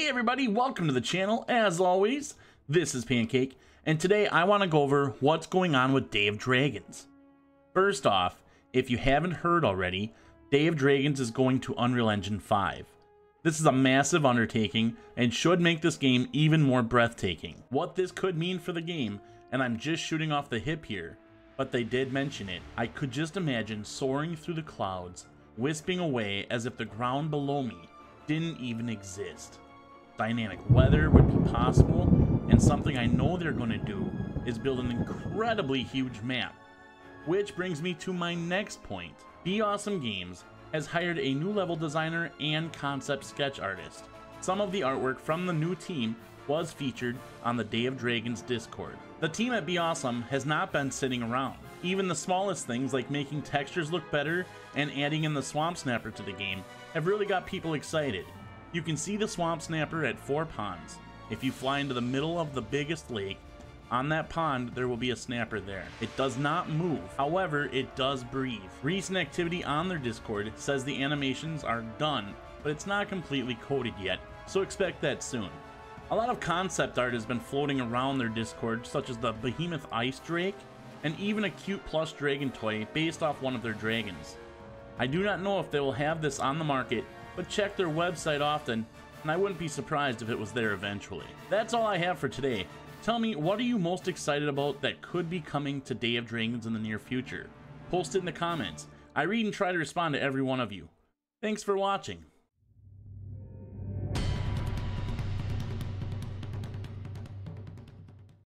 Hey everybody, welcome to the channel. As always, this is Pancake, and today I want to go over what's going on with Day of Dragons. First off, if you haven't heard already, Day of Dragons is going to Unreal Engine 5. This is a massive undertaking and should make this game even more breathtaking. What this could mean for the game, and I'm just shooting off the hip here, but they did mention it, I could just imagine soaring through the clouds, wisping away as if the ground below me didn't even exist dynamic weather would be possible, and something I know they're going to do is build an incredibly huge map. Which brings me to my next point. Be Awesome Games has hired a new level designer and concept sketch artist. Some of the artwork from the new team was featured on the Day of Dragons Discord. The team at Be Awesome has not been sitting around. Even the smallest things like making textures look better and adding in the Swamp Snapper to the game have really got people excited. You can see the swamp snapper at four ponds. If you fly into the middle of the biggest lake, on that pond, there will be a snapper there. It does not move, however, it does breathe. Recent activity on their Discord says the animations are done, but it's not completely coded yet, so expect that soon. A lot of concept art has been floating around their Discord, such as the Behemoth Ice Drake, and even a cute plush dragon toy based off one of their dragons. I do not know if they will have this on the market, but check their website often, and I wouldn't be surprised if it was there eventually. That's all I have for today. Tell me, what are you most excited about that could be coming to Day of Dragons in the near future? Post it in the comments. I read and try to respond to every one of you. Thanks for watching.